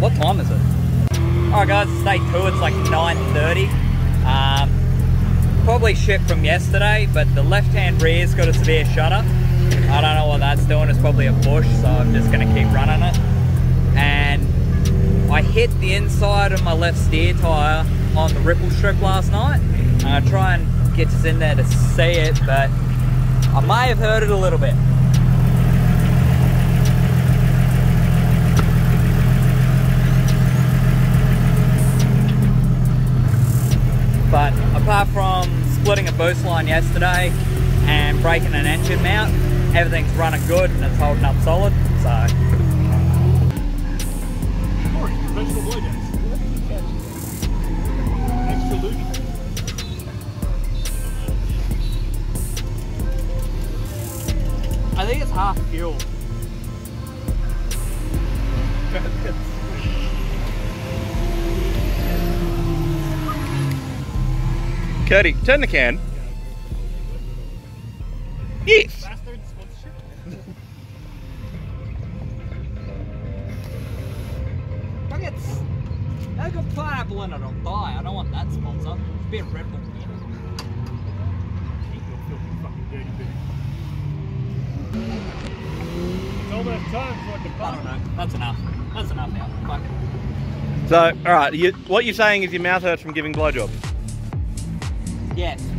what time is it? Alright guys, it's day two, it's like 9.30. Um, probably shit from yesterday, but the left-hand rear's got a severe shutter. I don't know what that's doing, it's probably a bush, so I'm just gonna keep running it. And I hit the inside of my left steer tyre on the ripple strip last night. I'm gonna try and get us in there to see it, but I may have heard it a little bit. But apart from splitting a boost line yesterday and breaking an engine mount, everything's running good and it's holding up solid. So. I think it's half fuel. Cody, turn the can. Yes. Bastard sponsorship. Look, it's I got pineapple in it, I'll die. I don't want that sponsor. It's a bit Red Bull. Keep your fucking dirty bitch. It's almost time for it to I don't know. That's enough. That's enough now. Fuck it. So, all right, you, what you're saying is your mouth hurts from giving blowjobs. Yes.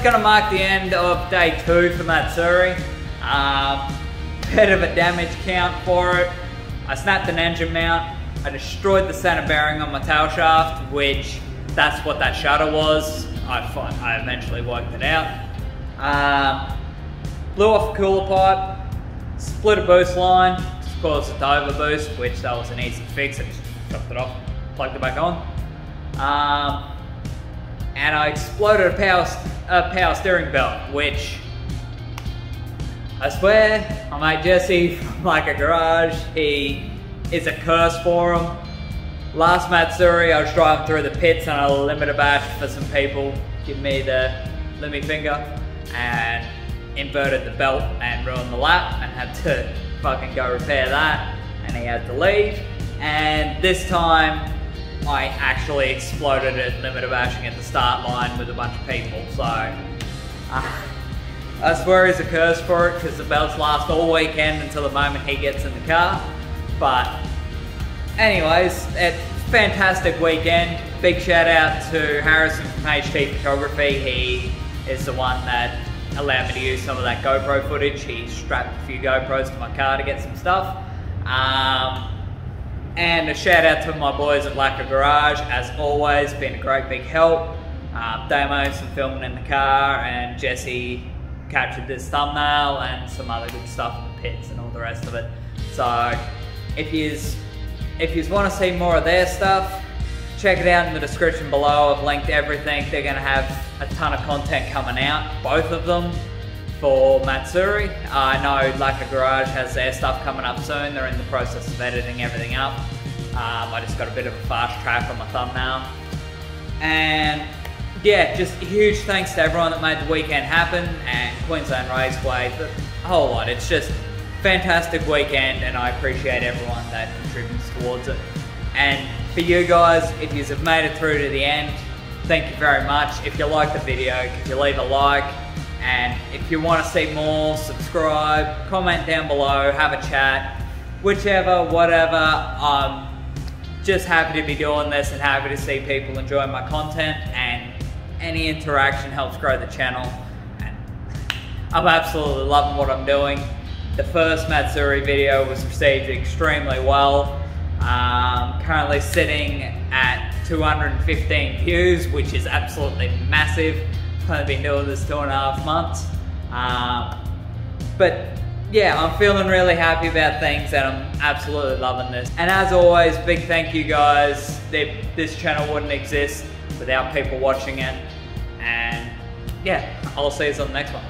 That's going to mark the end of day two for Matsuri. Um, bit of a damage count for it. I snapped an engine mount. I destroyed the center bearing on my tail shaft, which that's what that shutter was. I, I eventually worked it out. Um, blew off a cooler pipe, split a boost line, just caused it to overboost, which that was an easy fix. I just chopped it off, plugged it back on. Um, and I exploded a power, a power steering belt, which I swear, my mate Jesse from Laka Garage, he is a curse for him. Last Matsuri, I was driving through the pits and I limited bash for some people, give me the me finger, and inverted the belt and ruined the lap and had to fucking go repair that and he had to leave. And this time, I actually exploded it limiter bashing at the start line with a bunch of people, so uh, I swear he's a curse for it because the belts last all weekend until the moment he gets in the car. But anyways, it's fantastic weekend. Big shout out to Harrison from HT Photography. He is the one that allowed me to use some of that GoPro footage. He strapped a few GoPros to my car to get some stuff. Um, and a shout out to my boys at Laka Garage, as always, been a great big help. Uh, demos and filming in the car, and Jesse captured this thumbnail and some other good stuff in the pits and all the rest of it. So if you if you want to see more of their stuff, check it out in the description below. I've linked everything. They're going to have a ton of content coming out, both of them for Matsuri. I know Laka Garage has their stuff coming up soon. They're in the process of editing everything up. Um, I just got a bit of a fast track on my thumbnail. And yeah, just huge thanks to everyone that made the weekend happen and Queensland Raceway, the whole lot. It's just fantastic weekend and I appreciate everyone that contributes towards it. And for you guys, if you have made it through to the end, thank you very much. If you like the video, could you leave a like? And if you want to see more, subscribe, comment down below, have a chat, whichever, whatever. I'm just happy to be doing this and happy to see people enjoying my content and any interaction helps grow the channel. And I'm absolutely loving what I'm doing. The first Matsuri video was received extremely well. Um, currently sitting at 215 views, which is absolutely massive. I've been doing this two and a half months. Um, but yeah, I'm feeling really happy about things and I'm absolutely loving this. And as always, big thank you guys. This channel wouldn't exist without people watching it. And yeah, I'll see you on the next one.